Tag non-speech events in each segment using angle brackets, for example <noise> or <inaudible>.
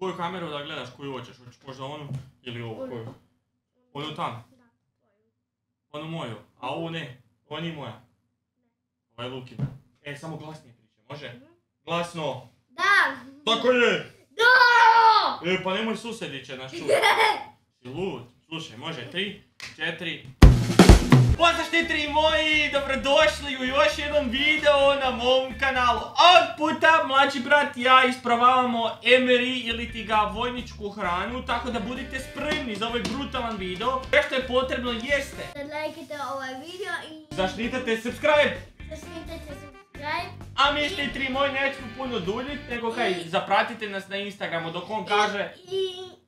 Koju kameru da gledaš, koju hoćeš? Hoćeš možda onu ili ovu koju? Onu tamo? Onu moju, a ovu ne. Ovo nije moja. Ovo je Lukina. E, samo glasnije priče, može? Glasno! Da! Tako je! Da! E, pa nemoj susjedi će nas čuti. Si lud. Slušaj, može, tri, četiri. Pozdrav štitri moji, dobrodošli u još jedan video na mom kanalu. Ovog puta mlađi brat i ja ispravavamo Emery ili ti ga vojničku hranu, tako da budite spremni za ovaj brutalan video. Sve što je potrebno jeste Da lajkite ovaj video i zaštitate subscribe. zasnitite subscribe. A mi štitri moji nećemo puno duljit, nego kaj, zapratite nas na Instagramu dok on kaže I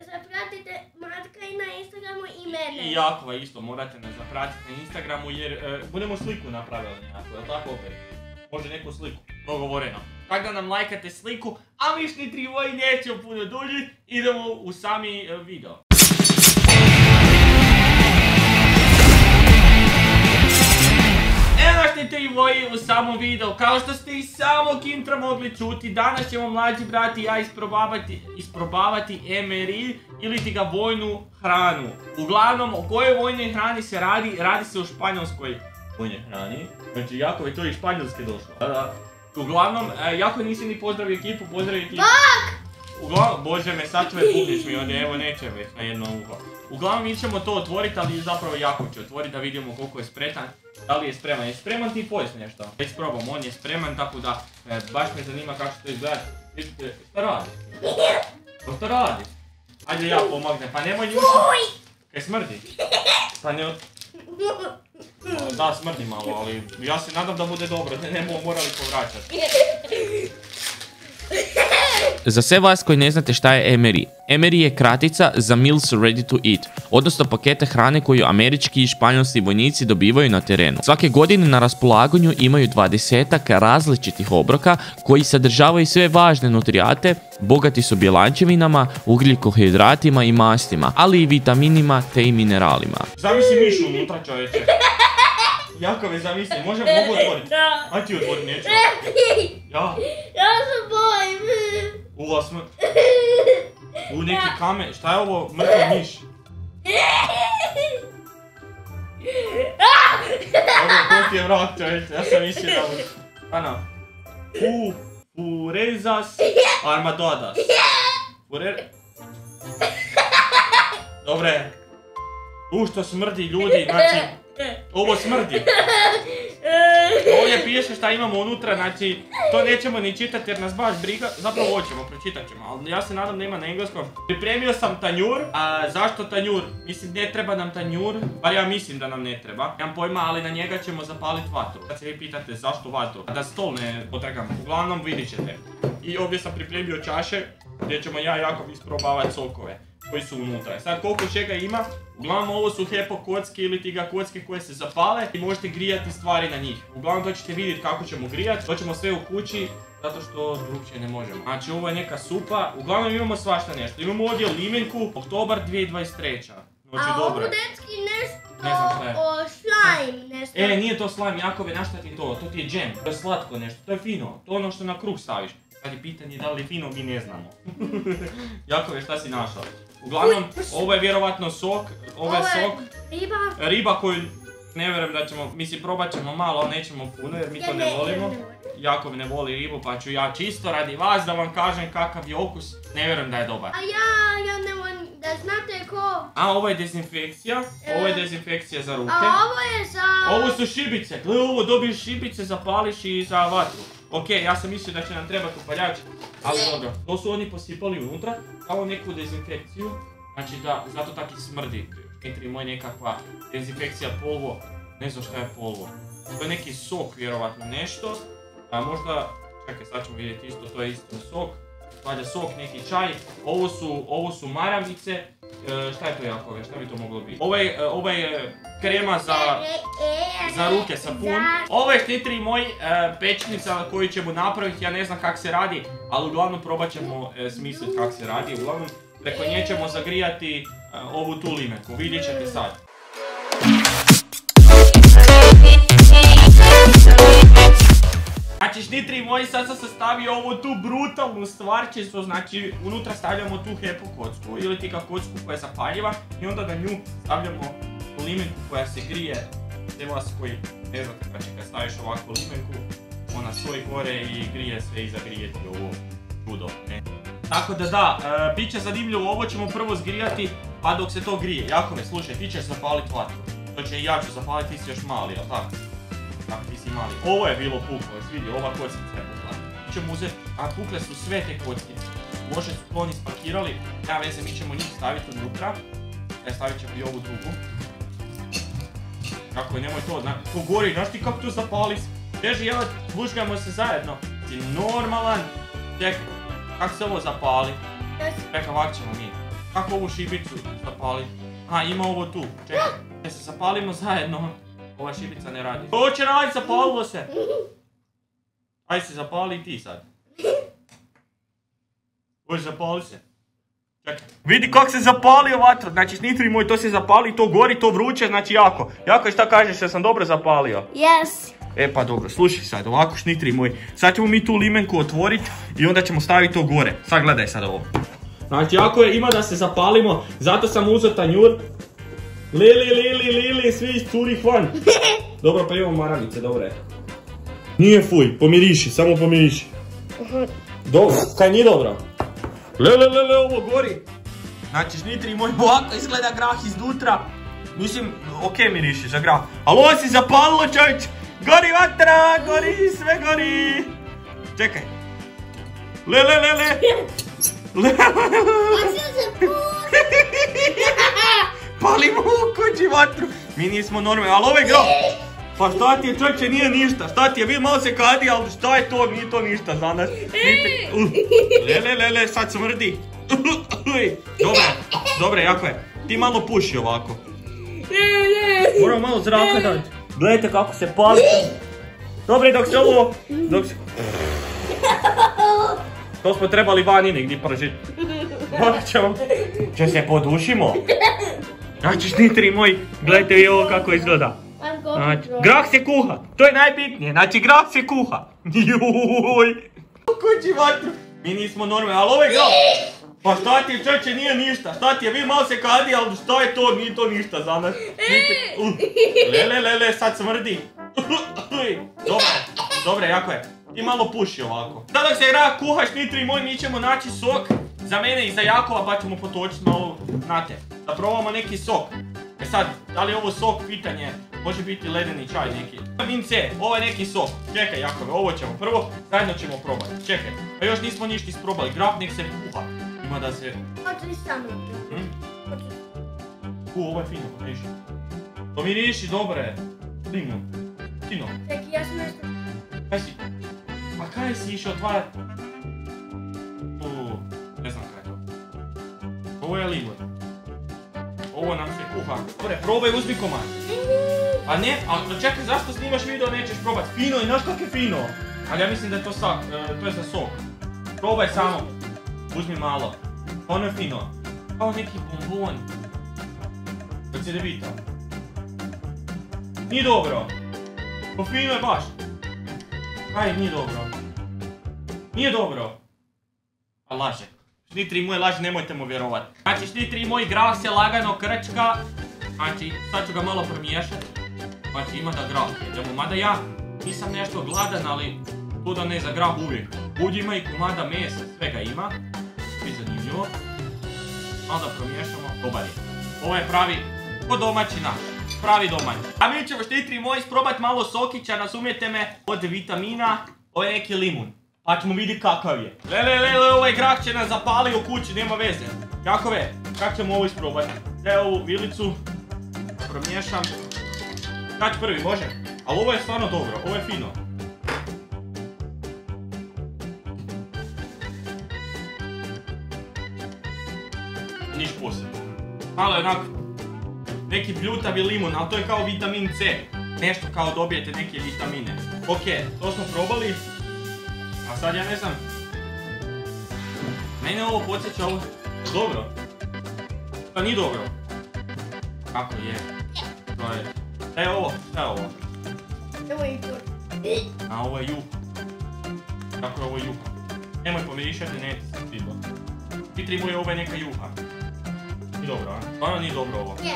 zapratite Matka i na Instagramu i mene. I Jakova isto morate nas zapratiti na Instagramu jer e, budemo sliku napravili nekako, jel tako opet? Može neku sliku, dogovoreno. Tako da nam lajkate sliku, a mi šni tri voji nećemo puno duljit, idemo u sami e, video. Samom videu, kao što ste i samog intra mogli čuti, danas ćemo mlađi brat i ja isprobavati, isprobavati MRI ili ti ga vojnu hranu. Uglavnom, o kojoj vojnoj hrani se radi? Radi se o španjolskoj vojnoj hrani. Znači, jako je to iz Španjolske došlo. Uglavnom, e, jako nisi ni pozdravio ekipu, pozdravio ekipu. Uglavnom, bože me, sad ću me pukniš mi ovdje, evo neće već na jedno uho. Uglavnom mi ćemo to otvoriti, ali zapravo jako će otvoriti da vidimo koliko je spretan. Da li je spreman? Je spreman ti pojest nešto? Već probam, on je spreman, tako da e, baš me zanima kako će to izgledati. Vidite, šta radi? Pa šta radi? Ajde ja pomognem, pa nemoj njušati. Kaj smrdi? Pa ne... Da, smrdi malo, ali ja se nadam da bude dobro, da ne bomo morali povraćati. <laughs> Za sve vas koji ne znate šta je MRI. MRI je kratica za Meals Ready to Eat, odnosno pakete hrane koju američki i španjolski vojnici dobivaju na terenu. Svake godine na raspolaganju imaju 20 različitih obroka koji sadržavaju sve važne nutrijate, bogati su bjelančevinama, ugljikohidratima i mastima, ali i vitaminima te i mineralima. Zamisli mišu unutra čovječe. Jakove zamisli, može, mogu otvoriti. Da. Aj ti otvori, neću. Ja, Ja se bojim. ula smrt. U neki kamen, šta je ovo mrtvi miš? Ovo, to ti je vrak čovječe, ja sam mislio da... Ano. Fu, furezas armadodas. Fure... Dobre. U što smrdi ljudi, znači... Ovo smrdi. <laughs> Ovdje piše šta imamo unutra, znači to nećemo ni čitati jer nas baš briga, zapravo hoćemo, pročitat ćemo, ali ja se nadam da ima na engleskom. Pripremio sam tanjur, a zašto tanjur? Mislim ne treba nam tanjur, bar ja mislim da nam ne treba. Nemam pojma, ali na njega ćemo zapaliti vatru. Kad se vi pitate zašto vatru, da stol ne potrgam, uglavnom vidit ćete. I ovdje sam pripremio čaše gdje ćemo ja jako isprobavati sokove koji su unutra. Sad koliko čega ima, uglavnom ovo su hepo kocke ili tiga kocke koje se zapale i možete grijati stvari na njih. Uglavnom to ćete vidjeti kako ćemo grijati, to ćemo sve u kući zato što drugčije ne možemo. Znači ovo je neka supa, uglavnom imamo svašta nešto. Imamo ovdje limenku, oktobar 2023. Znači A dobro. dečki nešto Ne znam šta je. o slime, nešto. E, nije to slime, Jakove, na šta ti to? To ti je džem, to je slatko nešto, to je fino, to je ono što na kruh staviš. Kad je pitanje da li je fino, mi ne znamo. <laughs> Jakove, šta si našao? Uglavnom, ovo je vjerovatno sok, ovo je sok, riba. riba koju ne vjerujem da ćemo, mislim probat ćemo malo, ali nećemo puno jer mi to ne volimo. Jakov ne voli ribu pa ću ja čisto radi vas da vam kažem kakav je okus, ne vjerujem da je dobar. A ja, ja ne volim, da znate ko. A ovo je dezinfekcija, ovo je dezinfekcija za ruke. A ovo je za... Ovo su šibice, gle ovo dobiješ šibice, zapališ i za vatru. Ok, ja sam mislio da će nam trebati upaljač, ali dobro. To su oni posipali unutra, kao neku dezinfekciju. Znači da, zato tako i smrdi. Entri moj nekakva dezinfekcija polvo. Ne znam šta je polvo. To je neki sok, vjerovatno nešto. A možda, čekaj sad ćemo vidjeti isto, to je isto sok. Valjda sok, neki čaj. Ovo su, ovo su maramice. E, šta je to Jakove, šta bi to moglo biti? Ovo je, e, je krema za, za ruke sapun. Ovo je štitri moj e, pečnica koju ćemo napraviti, ja ne znam kak se radi, ali uglavnom probat ćemo smisliti kak se radi. Uglavnom preko nje ćemo zagrijati ovu tu limeku, vidjet ćete sad. Znači šnitri moji, sad sam sastavio ovu tu brutalnu stvarčicu, znači unutra stavljamo tu hepu kocku ili tika kocku koja je zapaljiva i onda na nju stavljamo limenku koja se grije. Te vas koji ne znate znači kad staviš ovakvu limenku, ona stoji gore i grije se i zagrijeti ovo čudo. Tako da da, e, bit će zanimljivo, ovo ćemo prvo zgrijati, pa dok se to grije. Jako me, slušaj, ti ćeš zapaliti vatru. To će i ja ću zapaliti, ti si još mali, jel tako? Tako, ti si mali. Ovo je bilo puklo, jesi vidio, ova kockica je pukla. Ćemo uzeti, a pukle su sve te kockice. Može su to oni spakirali, nema veze, mi ćemo njih staviti unutra. E, stavit ćemo i ovu drugu. Kako je, nemoj to, zna- to gori, znaš ti kako to zapali? Teži, jel, gužgamo se zajedno. Ti normalan. Čekaj, kako se ovo zapali? Čekaj, ovak ćemo mi. Kako ovu šibicu zapali? A, ima ovo tu. Čekaj, da se zapalimo zajedno. Ova šibica ne radi. To će radit, zapalilo se. Aj se zapali i ti sad. Oj, zapali se. Čekaj. Vidi kako se zapalio vatra. Znači, snitri moj, to se zapali, to gori, to vruće, znači jako. Jako šta kažeš, ja sam dobro zapalio. Yes. E pa dobro, slušaj sad, ovako šnitri moj. Sad ćemo mi tu limenku otvoriti i onda ćemo staviti to gore. Sad gledaj sad ovo. Znači ako je ima da se zapalimo, zato sam uzeo tanjur. Lili, lili, lili, svi iscuri van. <laughs> Dobro, pa imamo maramice, dobro je. Nije fuj, pomiriši, samo pomiriši. Dobro, kaj nije dobro? Le, le, le, le, ovo gori. Znači, šnitri moj, ovako izgleda grah iznutra. Mislim, okej miriši za grah. Ali ovo si zapalilo čovječ. Gori vatra, gori, sve gori. Čekaj. Le, le, le, le. <laughs> Le, le, le, le. <laughs> Osjećam se pun. Palimo u kući vatru. Mi nismo normalni, ali ovo je grah. Pa šta ti je čovječe, nije ništa. Šta ti je, vidi malo se kadi, ali šta je to, nije to ništa za nas. Niti- Uh. Le, le, le, le, sad smrdi. Uj, Dobre, dobre, jako je. Ti malo puši ovako. Moram malo zraka dati. Gledajte kako se pali. Dobre, dok se ovo... Dok se... To smo trebali vani negdje pržit. <laughs> Morat ćemo... Če se podušimo? Znači, šnitri moji, gledajte vi ovo kako izgleda. Znači, grah se kuha, to je najbitnije, znači grah se kuha. Juj. Kući vatru. Mi nismo normalni, ali ovo je grah. Pa šta ti je čoče, nije ništa. Šta ti je, vi malo se kadi, ali šta je to, nije to ništa za nas. Niti- Uh. Le, le, le, le, sad smrdi. Dobre, dobre, jako je. Ti malo puši ovako. Sad dok se grah kuhaš, nitri moj, mi ćemo naći sok. Za mene i za Jakova, pa ćemo potočiti malo, znate, da probamo neki sok. E sad, da li je ovo sok, pitanje, može biti ledeni čaj neki. Vitamin C, ovo je neki sok. Čekaj Jakove, ovo ćemo prvo, zajedno ćemo probati. Čekaj, pa još nismo ništa isprobali, grah nek se kuha. Ima da se... Hoću li samo? Hm? Hoću. U, ovo je fino, pomiriši. To miriši, dobro je. Limun. Fino. Čekaj, ja sam nešto... Kaj si? Pa kaj si išao otvarat? U, ne znam kaj je to. Ovo je limun. Ovo nam se kuha. Dobre, probaj, uzmi komad. A ne, a čekaj, zašto snimaš video, nećeš probat? Fino i znaš kak je fino? Ali ja mislim da je to sak, e, to je za sok. Probaj samo. Uzmi malo. Ono je fino. Kao neki bombon. Kad si debita. Nije dobro. Pa fino je baš. Aj, nije dobro. Nije dobro. A laže. Šnitri moj laže, nemojte mu vjerovat. Znači, šnitri moj grah se lagano krčka. Znači, sad ću ga malo promiješati. Znači, ima da grah jedemo. Mada ja nisam nešto gladan, ali to da ne za grah uvijek. Ovdje ima i komada mesa, svega ima. Svi zanimljivo. Malo da promiješamo. Dobar je. Ovo je pravi, ko domaći naš. Pravi domaći. A mi ćemo štitri moji isprobat malo sokića, razumijete me, od vitamina. Ovo je neki limun. Pa ćemo vidjeti kakav je. Le, le, le, le, ovaj grah će nas zapali u kući, nema veze. Jakove, kak ćemo ovo isprobati? Evo ovu vilicu, promiješam. Kad prvi, može? Ali ovo je stvarno dobro, ovo je fino. Niš posebno. Malo je onak neki bljutavi limun, ali to je kao vitamin C. Nešto kao dobijete neke vitamine. Ok, to smo probali. Sad ja ne znam. Mene ovo podsjeća ovo... Dobro. Pa nije dobro. Kako je? To je... Šta je ovo? Šta je ovo? Evo i to. A ovo je juh. Kako je ovo juha? Nemoj pomirišati, ne ti svidlo. Ti tribuj ovo je neka juha. Nije dobro, a? Stvarno nije dobro ovo. Je.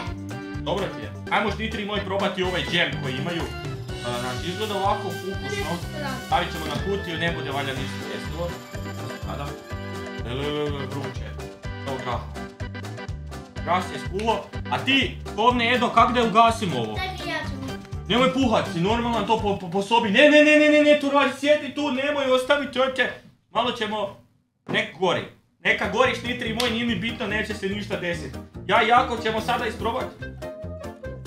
Dobro ti je. Ajmo ti tri moj probati ovaj džem koji imaju. Znači, izgleda ovako ukusno. Stavit ćemo na kutiju, ne bude valjda ništa jestivo. Sada. Lelelele, vruće. Evo graha. Gras je skulo. A ti, kovne Edo, kak da ovo? Mi ja ću. Nemoj puhat, si normalan to po, po, po sobi. Ne, ne, ne, ne, ne, ne, tu radi, sjedi tu, nemoj, ostavi čovječe. Malo ćemo, nek gori. Neka gori štitri moj, nije mi bitno, neće se ništa desiti. Ja i Jakov ćemo sada isprobati.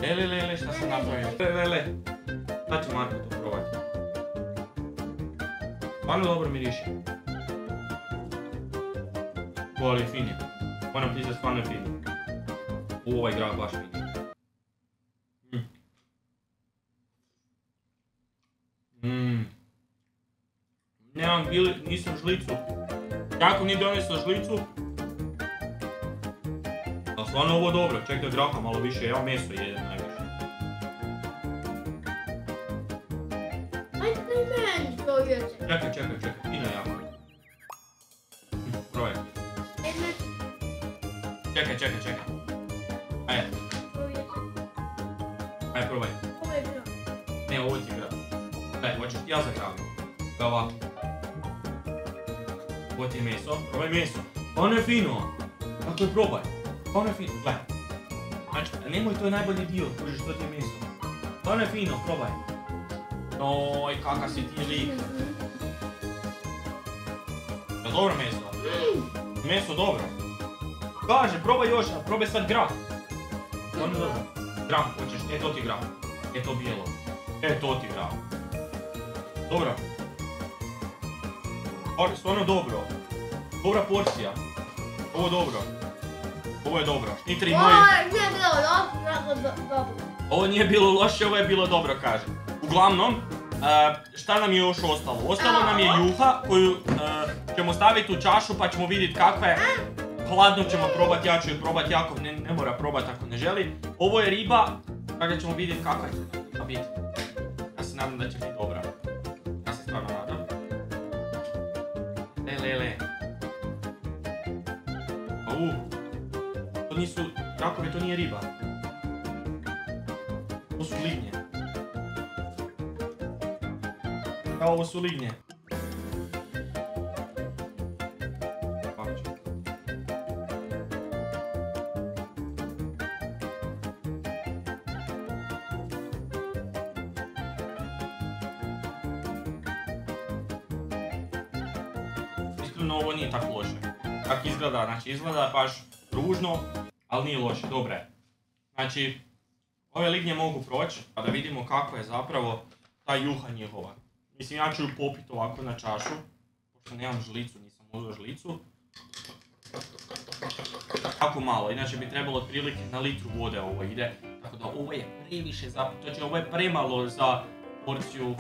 Le, le, le, le, šta sam napravio? Le, le, le. Sad ću Marko to probati. Stvarno dobro miriši. O, ali fin je. Moram priznat, stvarno je fin. U, ovaj grah baš fin je. Mmm. Nemam bili, nisam žlicu. Kako nije donesla žlicu? A stvarno ovo dobro, čekaj graha malo više, evo meso jede Čekaj, čekaj, čekaj, fino jako. Hm, Probaj. Ajde Čekaj, čekaj, čekaj. Ajde, ajde probaj. Ne, ovo ti je ja za grah. Da ovako. Ovo ti je meso, probaj meso. Ono je fino. Kako je probaj. Ono je fino, gledaj. Znači, nemoj, to je najbolji dio, kužiš, to ti je meso. Ono je fino, probaj. Oj, kakav si ti lik. Dobro meso? Meso dobro. Kaže, probaj još, a probaj sad grah. Ono je dobro. Grah hoćeš, e to ti grah. E to bijelo. E to ti grah. Dobro. Ovo stvarno dobro. Dobra porcija. Ovo dobro. Ovo je dobro. Štitri moji. Oj, nije bilo dobro. Ovo nije bilo loše, ovo je bilo dobro, kažem. Uglavnom, e, šta nam je još ostalo? Ostalo nam je juha koju e, ćemo staviti u čašu pa ćemo vidjeti kakva je. Hladno ćemo probati, ja ću je probati, Jakov ne, ne mora probati ako ne želi. Ovo je riba, kada ćemo vidjeti kakva će biti. Ja se nadam da će biti dobra. Ja se stvarno nadam. Le, le, le. Au. To nisu, Jakove, to nije riba. To su lignje. Ovo su lignje. Izgleda, znači izgleda baš ružno, ali nije loše, dobro. Znači, ove lignje mogu proći, pa da vidimo kako je zapravo ta juha njihova. Mislim, ja ću ju popiti ovako na čašu, pošto nemam žlicu, nisam uzeo žlicu. Tako malo, inače bi trebalo otprilike na litru vode ovo ide. Tako da ovo je previše za, znači ovo je premalo za porciju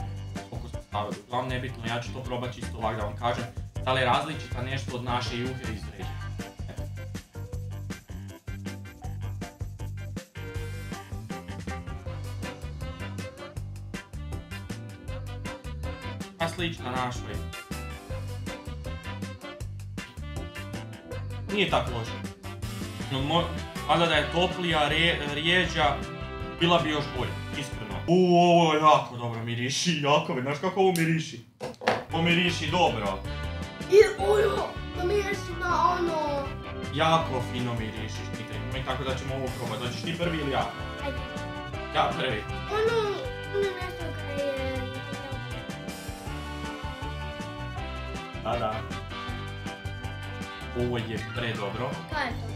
koliko smo stavili. Uglavnom nebitno, ja ću to probati čisto ovak da vam kažem. Da li je različita nešto od naše juhe iz ređe. Pa slična našoj. Nije tako loše. Mada da je toplija, rijeđa, bila bi još bolja, iskreno. U, ovo je jako dobro miriši, <laughs> jako znaš kako ovo miriši? Ovo miriši dobro, I ono, da mi jesi na ono. jako fino miriši, štite. I tako da ćemo ovo probati, hoćeš ti prvi ili ja? Ajde. Ja prvi. Ono, ono nešto kaj je... Da, da. Ovo je predobro. Kaj je to?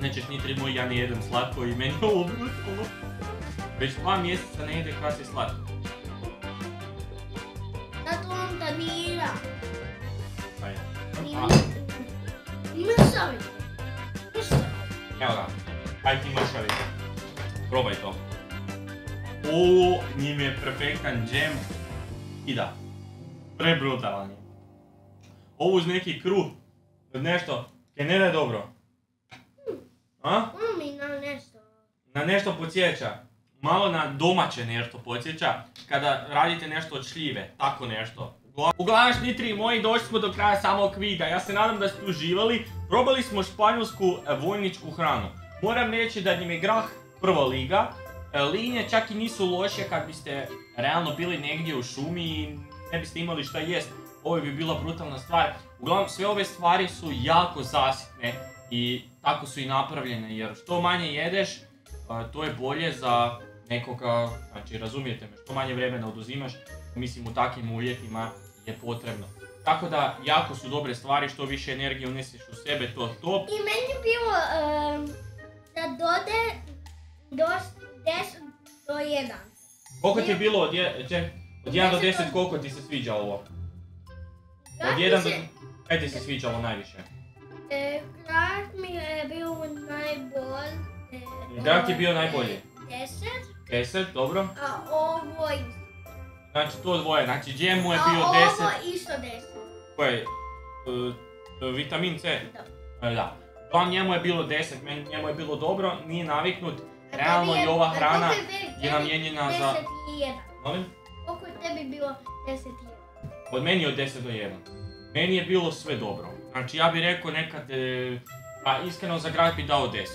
Nećeš ni tri moj, ja ne jedem slatko i meni ovo brutalo. Već dva mjeseca ne jede je slatko. Mrsavi. Evo ga, aj ti mršavi. Probaj to. O, njim je perfektan džem. I da, prebrutalan je. Ovo uz neki kruh, nešto, kaj ne da je dobro. A? Mi na nešto. Na nešto podsjeća. Malo na domaće nešto podsjeća. Kada radite nešto od šljive, tako nešto. Uglavnom šnitri moji došli smo do kraja samog vida. Ja se nadam da ste uživali. Probali smo španjolsku e, vojničku hranu. Moram reći da njim je grah prva liga. E, Linije čak i nisu loše kad biste realno bili negdje u šumi i ne biste imali šta jest. Ovo bi bila brutalna stvar. Uglavnom sve ove stvari su jako zasitne i tako su i napravljene jer što manje jedeš, e, to je bolje za nekoga, znači razumijete me, što manje vremena oduzimaš, mislim u takvim uvjetima je potrebno. Tako da, jako su dobre stvari, što više energije uneseš u sebe, to je top. I meni je bilo da dode do 10 do 1. Koliko ti je bilo od, je, če- od 1 do 10, koliko ti se sviđa ovo? Od 1 do... Kaj ti se sviđalo najviše? E, Grah mi je bio najbolj. e, ti je bio najbolji? 10, 10, dobro. a ovo isto. Znači to dvoje, znači Jam mu je A bio ovo 10, isto 10. koje? e, e, vitamin C? Da. E, Da. Njemu je bilo 10, meni njemu je bilo dobro, nije naviknut. A Realno i ova a hrana je je namijenjena za... 10 i 1. Molim? Koliko je tebi bilo 10 i 1? Od meni od 10 do 1. Meni je bilo sve dobro. Znači ja bih rekao nekad, e, pa iskreno za grah bi dao 10.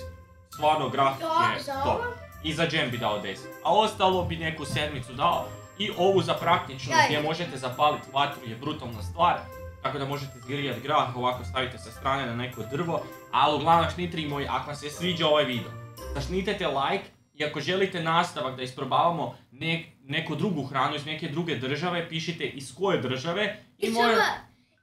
Stvarno grah Za- je za top. I za džem bi dao 10. A ostalo bi neku sedmicu dao. I ovu za praktično Daj. gdje možete zapaliti vatru je brutalna stvar. Tako da možete zgrijati grah, ovako stavite sa strane na neko drvo. Ali uglavnom šnitri moji, ako vam se sviđa ovaj video, zašnitite like i ako želite nastavak da isprobavamo nek- neku drugu hranu iz neke druge države, pišite iz koje države i Iz, moje- Hrva-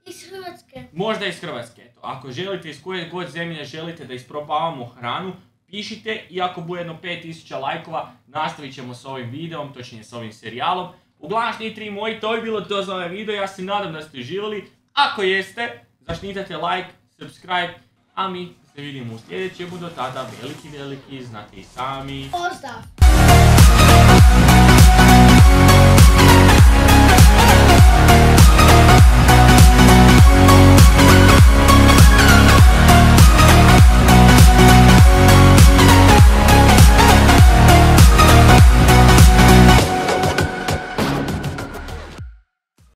iz Hrvatske. možda iz Hrvatske. Eto, ako želite iz koje god zemlje želite da isprobavamo hranu, pišite i ako bude jedno 5000 lajkova, nastavit ćemo s ovim videom, točnije s ovim serijalom. Uglavnom šnitri moji, to je bilo to za ovaj video, ja se nadam da ste uživali. Ako jeste, zašnitate like, subscribe, a mi se vidimo u sljedećem, do tada veliki, veliki, znate i sami. Pozdrav!